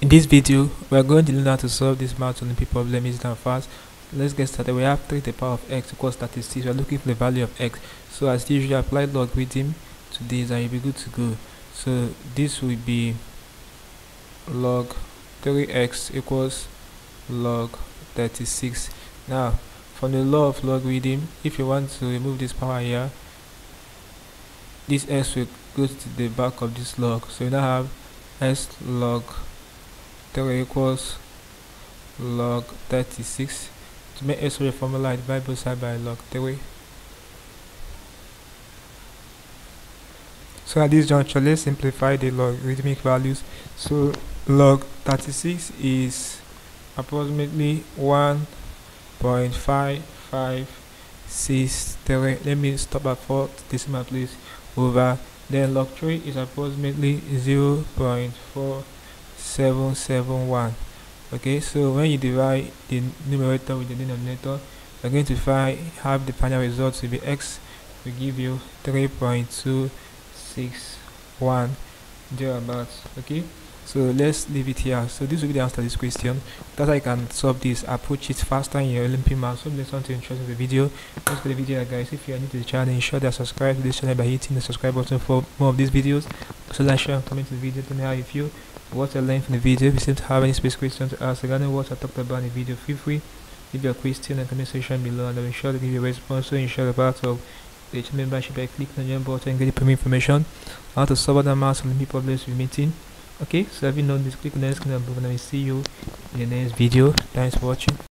In this video, we are going to learn how to solve this math Olympiad problem easy and fast. Let's get started. We have 3 to the power of x equals 36. We are looking for the value of x. So as usual, apply logarithm to this and you'll be good to go. So this will be log 3x equals log 36. Now, from the law of logarithm, if you want to remove this power here, this x will go to the back of this log. So you now have s log 3 equals log 36 to make a formula I divide both sides by log 3 so at this juncture let's simplify the logarithmic values. So log 36 is approximately 1.5563 let me stop at 4 decimal place over. Then log 3 is approximately 0.4 771 okay so when you divide the numerator with the denominator you're going to find have the final result to be x. Will give you 3.261 thereabouts okay? So let's leave it here. So this will be the answer to this question. That i can solve this. Approach it faster in your olympiad math so there's something interesting in the video. Let's the video guys if you are new to the channel ensure that subscribe to this channel by hitting the subscribe button for more of these videos so like share and comment to the video tell me how you feel what I learned from the video. If you seem to have any specific questions to ask regarding what I talked about in the video, feel free leave your question in the comment section below and I'll be sure to give you a response. So ensure the part of the membership by clicking the join button and get the premium information how to solve the mass Olympiad problems we're meeting. Okay, so having known this, click on the next above and I will see you in the next video. Thanks for watching.